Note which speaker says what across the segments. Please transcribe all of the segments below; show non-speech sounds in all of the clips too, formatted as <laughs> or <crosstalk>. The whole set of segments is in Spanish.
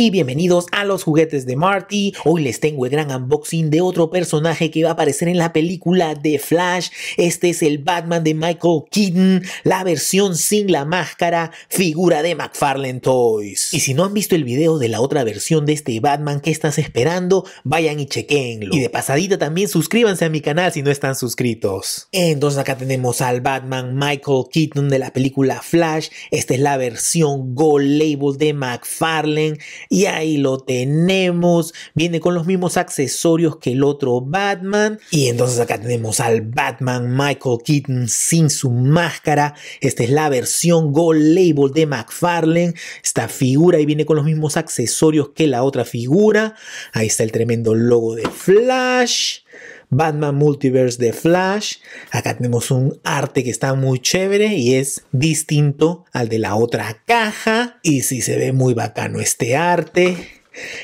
Speaker 1: y bienvenidos a los juguetes de Marty. Hoy les tengo el gran unboxing de otro personaje que va a aparecer en la película de Flash. Este es el Batman de Michael Keaton, la versión sin la máscara, figura de McFarlane Toys. Y si no han visto el video de la otra versión de este Batman, ¿qué estás esperando? Vayan y chequenlo. Y de pasadita también suscríbanse a mi canal si no están suscritos. Entonces acá tenemos al Batman Michael Keaton de la película Flash. Esta es la versión Gold Label de McFarlane y ahí lo tenemos. Viene con los mismos accesorios que el otro Batman. Y entonces acá tenemos al Batman Michael Keaton sin su máscara. Esta es la versión Gold Label de McFarlane. Esta figura y viene con los mismos accesorios que la otra figura. Ahí está el tremendo logo de Flash. Batman Multiverse de Flash. Acá tenemos un arte que está muy chévere y es distinto al de la otra caja. Y si se ve muy bacano este arte.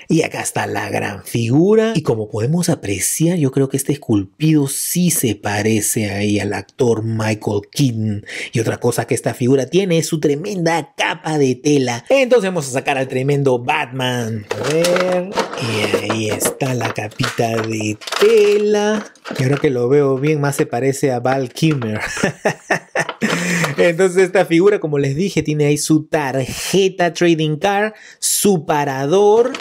Speaker 1: Y acá está la gran figura. Y como podemos apreciar, yo creo que este esculpido sí se parece ahí al actor Michael Keaton. Y otra cosa que esta figura tiene es su tremenda capa de tela. Entonces vamos a sacar al tremendo Batman. A ver. Y ahí está la capita de tela. Yo creo que lo veo bien, más se parece a Val Kilmer. <laughs> Entonces esta figura, como les dije, tiene ahí su tarjeta trading card, su parador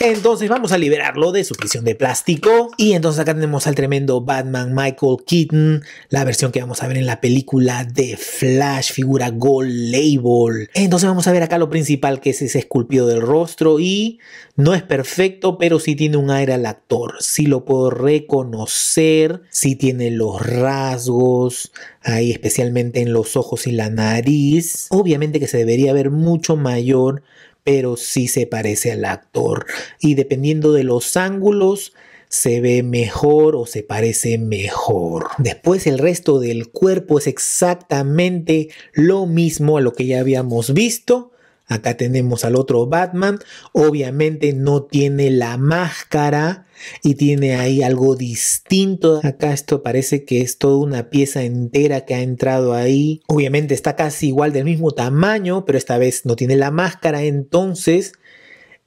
Speaker 1: entonces vamos a liberarlo de su prisión de plástico. Y entonces acá tenemos al tremendo Batman Michael Keaton, la versión que vamos a ver en la película de Flash, figura Gold Label. Entonces vamos a ver acá lo principal que es ese esculpido del rostro y no es perfecto, pero sí tiene un aire al actor. Sí lo puedo reconocer, sí tiene los rasgos, ahí especialmente en los ojos y la nariz. Obviamente que se debería ver mucho mayor pero sí se parece al actor. Y dependiendo de los ángulos, se ve mejor o se parece mejor. Después el resto del cuerpo es exactamente lo mismo a lo que ya habíamos visto. Acá tenemos al otro Batman. Obviamente no tiene la máscara y tiene ahí algo distinto. Acá esto parece que es toda una pieza entera que ha entrado ahí. Obviamente está casi igual del mismo tamaño, pero esta vez no tiene la máscara. Entonces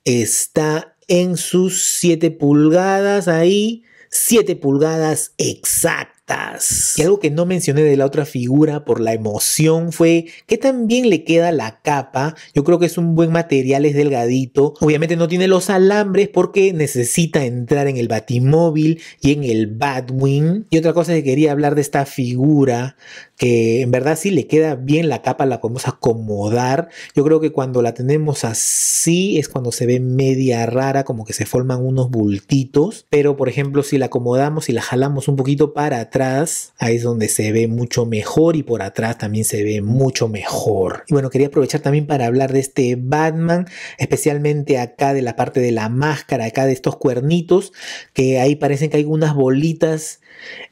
Speaker 1: está en sus 7 pulgadas ahí. 7 pulgadas exactas. Y algo que no mencioné de la otra figura por la emoción fue que también le queda la capa. Yo creo que es un buen material, es delgadito. Obviamente no tiene los alambres porque necesita entrar en el batimóvil y en el Batwing. Y otra cosa que quería hablar de esta figura, que en verdad sí le queda bien la capa, la podemos acomodar. Yo creo que cuando la tenemos así es cuando se ve media rara, como que se forman unos bultitos. Pero por ejemplo, si la acomodamos y la jalamos un poquito para atrás, ahí es donde se ve mucho mejor y por atrás también se ve mucho mejor. Y bueno, quería aprovechar también para hablar de este Batman, especialmente acá de la parte de la máscara, acá de estos cuernitos, que ahí parecen que hay unas bolitas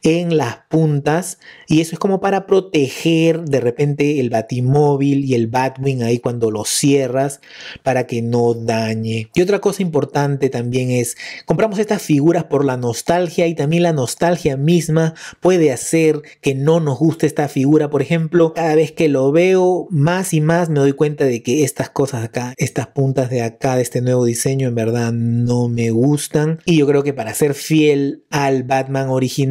Speaker 1: en las puntas y eso es como para proteger de repente el batimóvil y el batwing ahí cuando lo cierras para que no dañe. Y otra cosa importante también es compramos estas figuras por la nostalgia y también la nostalgia misma puede hacer que no nos guste esta figura. Por ejemplo, cada vez que lo veo más y más me doy cuenta de que estas cosas acá, estas puntas de acá de este nuevo diseño en verdad no me gustan y yo creo que para ser fiel al Batman original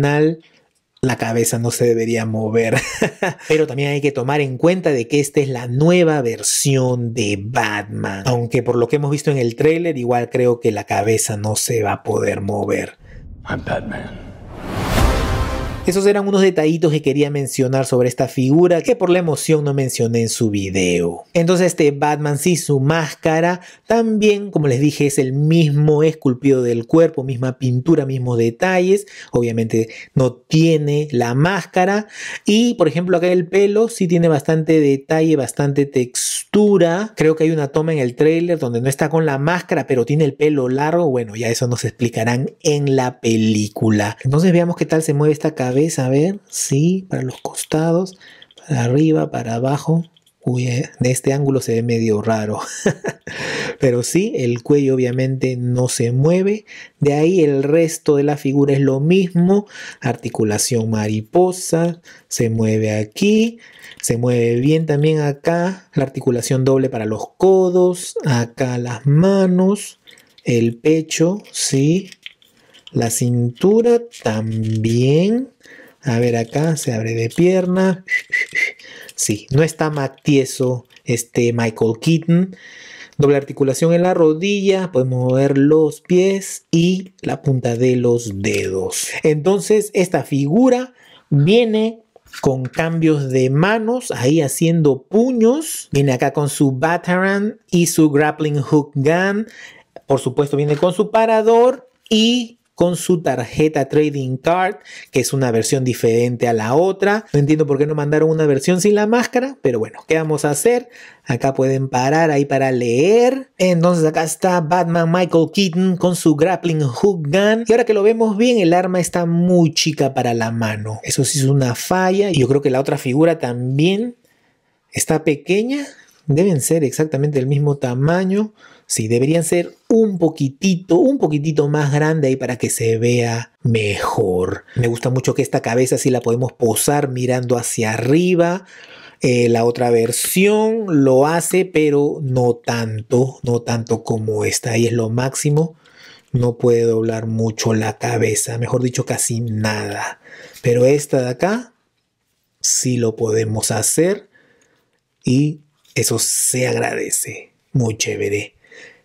Speaker 1: la cabeza no se debería mover. <laughs> Pero también hay que tomar en cuenta de que esta es la nueva versión de Batman. Aunque por lo que hemos visto en el tráiler, igual creo que la cabeza no se va a poder mover. Esos eran unos detallitos que quería mencionar sobre esta figura que por la emoción no mencioné en su video. Entonces este Batman sí, su máscara también, como les dije, es el mismo esculpido del cuerpo, misma pintura, mismos detalles. Obviamente no tiene la máscara. Y por ejemplo acá el pelo sí tiene bastante detalle, bastante textura. Creo que hay una toma en el trailer donde no está con la máscara, pero tiene el pelo largo. Bueno, ya eso nos explicarán en la película. Entonces veamos qué tal se mueve esta cabeza a ver, sí, para los costados, para arriba, para abajo. Uy, eh, de este ángulo se ve medio raro. <laughs> Pero sí, el cuello obviamente no se mueve. De ahí el resto de la figura es lo mismo. Articulación mariposa, se mueve aquí. Se mueve bien también acá. La articulación doble para los codos. Acá las manos. El pecho, sí. La cintura también. A ver acá, se abre de pierna. Sí, no está más tieso este Michael Keaton. Doble articulación en la rodilla, podemos mover los pies y la punta de los dedos. Entonces, esta figura viene con cambios de manos, ahí haciendo puños. Viene acá con su Batarang y su Grappling Hook Gun. Por supuesto, viene con su parador y con su tarjeta Trading Card, que es una versión diferente a la otra. No entiendo por qué no mandaron una versión sin la máscara, pero bueno, ¿qué vamos a hacer? Acá pueden parar ahí para leer. Entonces acá está Batman Michael Keaton con su grappling hook gun. Y ahora que lo vemos bien, el arma está muy chica para la mano. Eso sí es una falla. Y yo creo que la otra figura también está pequeña. Deben ser exactamente el mismo tamaño. Sí, deberían ser un poquitito, un poquitito más grande ahí para que se vea mejor. Me gusta mucho que esta cabeza sí la podemos posar mirando hacia arriba. Eh, la otra versión lo hace, pero no tanto, no tanto como esta. Ahí es lo máximo. No puede doblar mucho la cabeza, mejor dicho, casi nada. Pero esta de acá sí lo podemos hacer y eso se agradece. Muy chévere.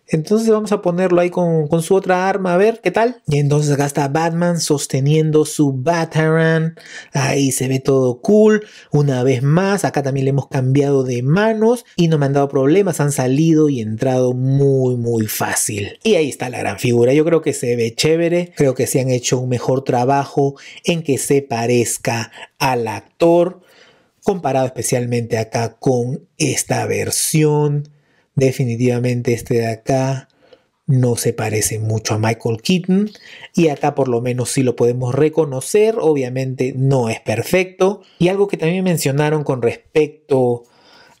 Speaker 1: Entonces vamos a ponerlo ahí con, su otra arma, a ver qué tal. Y entonces acá está Batman sosteniendo su Batarang. Ahí se ve todo cool. Una vez más, acá también le hemos cambiado de manos y no me han dado problemas. Han salido y entrado muy, muy fácil. Y ahí está la gran figura. Yo creo que se ve chévere. Creo que se han hecho un mejor trabajo en que se parezca al actor. Comparado especialmente acá con esta versión Definitivamente este de acá no se parece mucho a Michael Keaton y acá por lo menos sí lo podemos reconocer, obviamente no es perfecto. Y algo que también mencionaron con respecto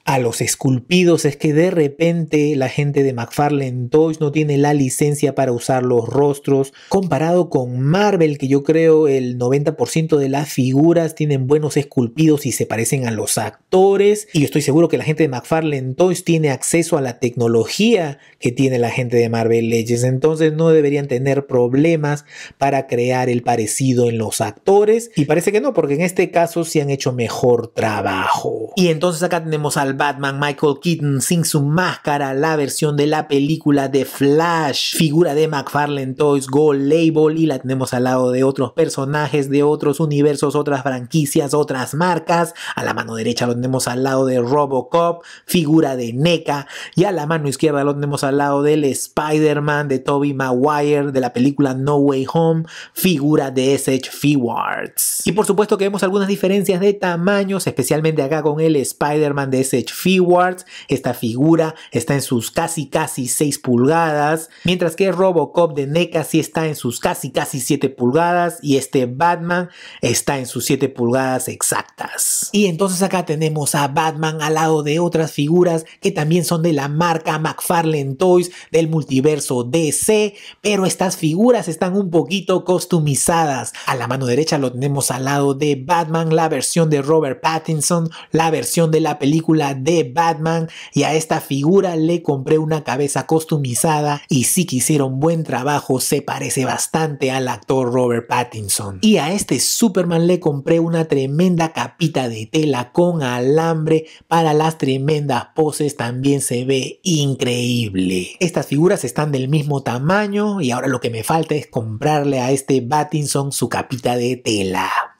Speaker 1: a los esculpidos es que de repente la gente de McFarlane Toys no tiene la licencia para usar los rostros comparado con Marvel que yo creo el 90% de las figuras tienen buenos esculpidos y se parecen a los actores y estoy seguro que la gente de McFarlane Toys tiene acceso a la tecnología que tiene la gente de Marvel Legends entonces no deberían tener problemas para crear el parecido en los actores y parece que no porque en este caso sí han hecho mejor trabajo. Y entonces acá tenemos al Batman Michael Keaton sin su máscara, la versión de la película de Flash, figura de McFarlane Toys Gold Label y la tenemos al lado de otros personajes de otros universos, otras franquicias, otras marcas. A la mano derecha lo tenemos al lado de Robocop, figura de NECA y a la mano izquierda lo tenemos al lado del Spider-Man de Tobey Maguire de la película No Way Home, figura de SH Fewards. Y por supuesto que vemos algunas diferencias de tamaños, especialmente acá con el Spider-Man de SH Fewards. Esta figura está en sus casi casi 6 pulgadas, mientras que Robocop de NECA sí está en sus casi casi 7 pulgadas y este Batman está en sus 7 pulgadas exactas. Y entonces acá tenemos a Batman al lado de otras figuras que también son de la marca McFarlane Toys del multiverso DC, pero estas figuras están un poquito costumizadas. A la mano derecha lo tenemos al lado de Batman, la versión de Robert Pattinson, la versión de la película de Batman y a esta figura le compré una cabeza customizada y sí que hicieron buen trabajo, se parece bastante al actor Robert Pattinson. Y a este Superman le compré una tremenda capita de tela con alambre para las tremendas poses, también se ve increíble. Estas figuras están del mismo tamaño y ahora lo que me falta es comprarle a este Pattinson su capita de tela.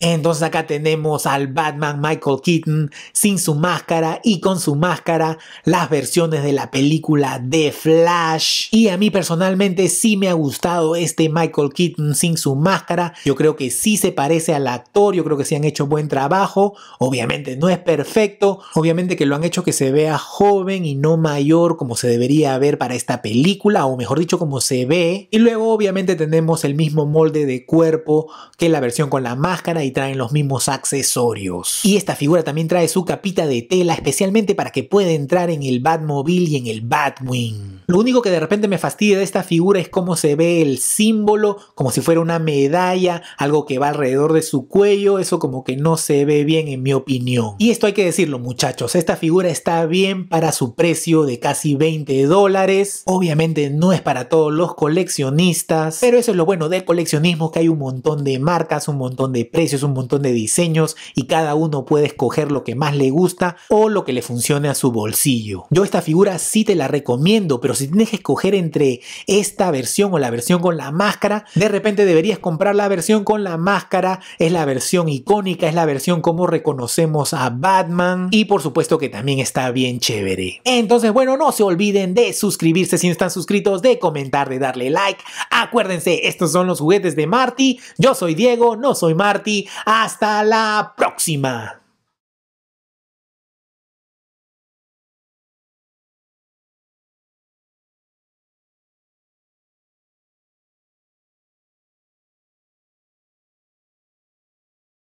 Speaker 1: Entonces acá tenemos al Batman Michael Keaton sin su máscara y con su máscara las versiones de la película de Flash. Y a mí personalmente sí me ha gustado este Michael Keaton sin su máscara. Yo creo que sí se parece al actor, yo creo que sí han hecho buen trabajo. Obviamente no es perfecto, obviamente que lo han hecho que se vea joven y no mayor como se debería ver para esta película, o mejor dicho como se ve. Y luego obviamente tenemos el mismo molde de cuerpo que la versión con la máscara y traen los mismos accesorios. Y esta figura también trae su capita de tela especialmente para que pueda entrar en el Batmobile y en el Batwing. Lo único que de repente me fastidia de esta figura es cómo se ve el símbolo, como si fuera una medalla, algo que va alrededor de su cuello, eso como que no se ve bien en mi opinión. Y esto hay que decirlo muchachos, esta figura está bien para su precio de casi 20 dólares. Obviamente no es para todos los coleccionistas, pero eso es lo bueno del coleccionismo, que hay un montón de marcas, un montón de precios, un montón de diseños y cada uno puede escoger lo que más le gusta o lo que le funcione a su bolsillo. Yo esta figura sí te la recomiendo, pero si tienes que escoger entre esta versión o la versión con la máscara, de repente deberías comprar la versión con la máscara, es la versión icónica, es la versión como reconocemos a Batman y por supuesto que también está bien chévere. Entonces, bueno, no se olviden de suscribirse si no están suscritos, de comentar, de darle like. Acuérdense, estos son los juguetes de Marty. Yo soy Diego, no soy Marty. Hasta la próxima.